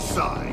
side.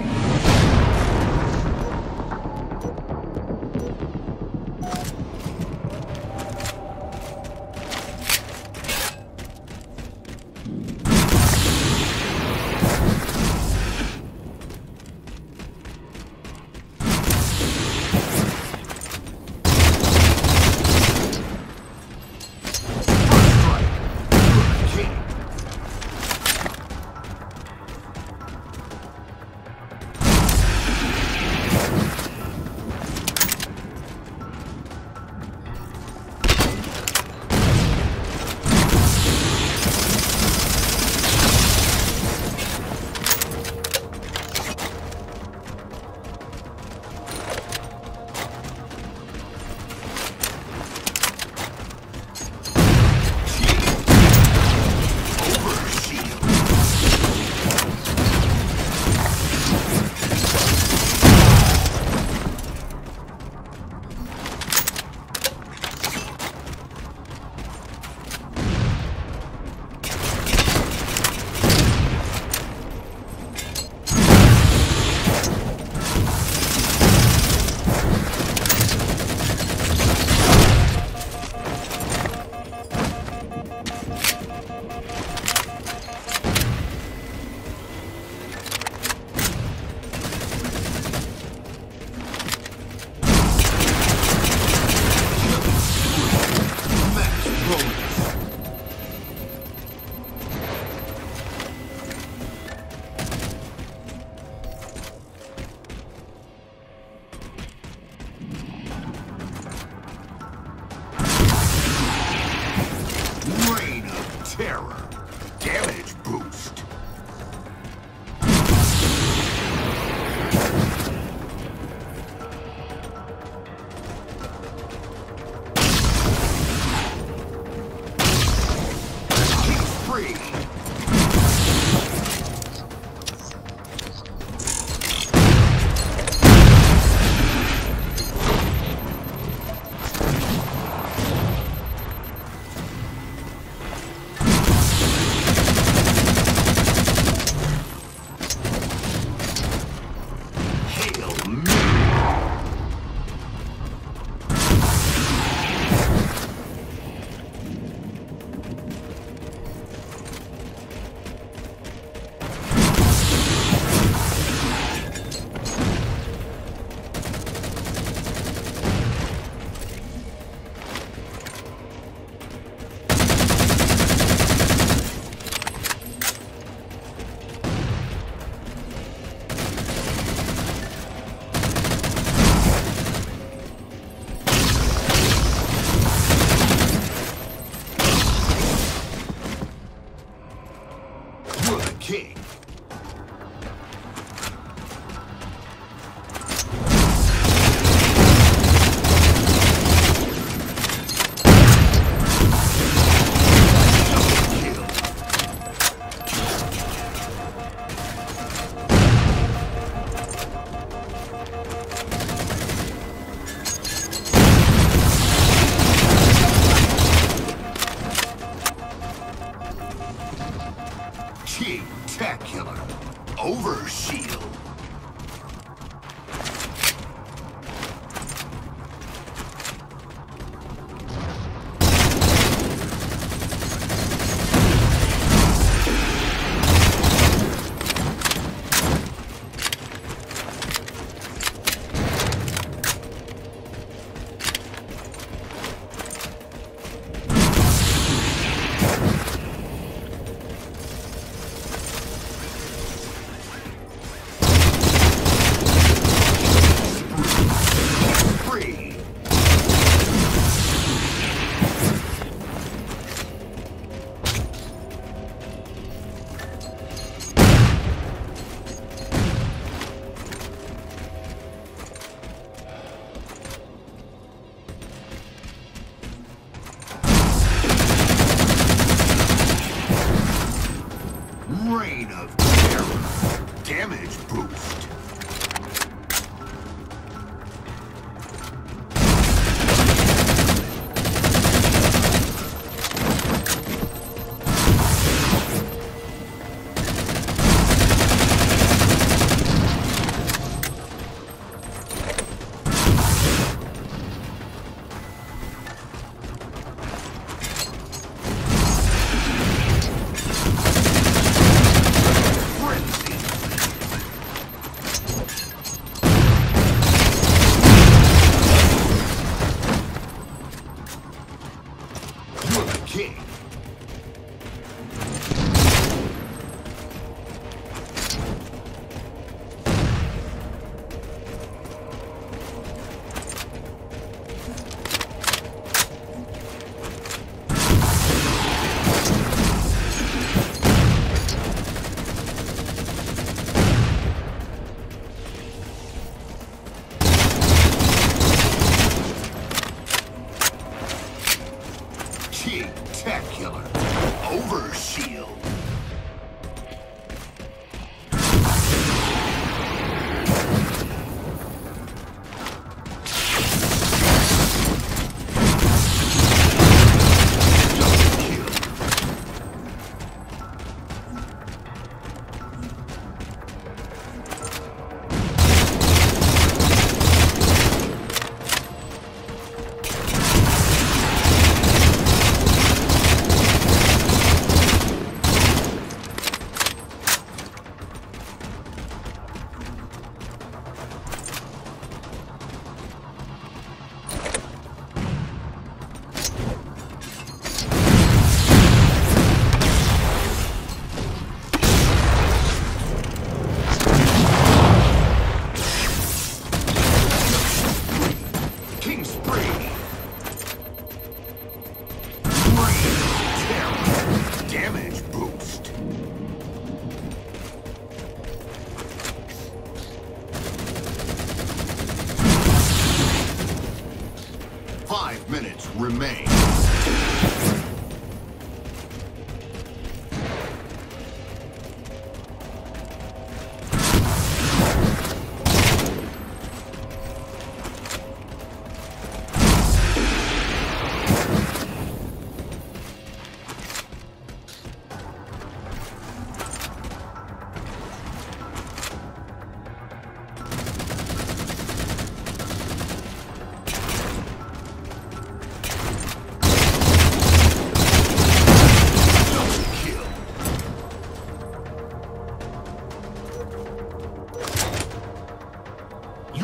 Five minutes remain.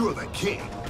You're the king.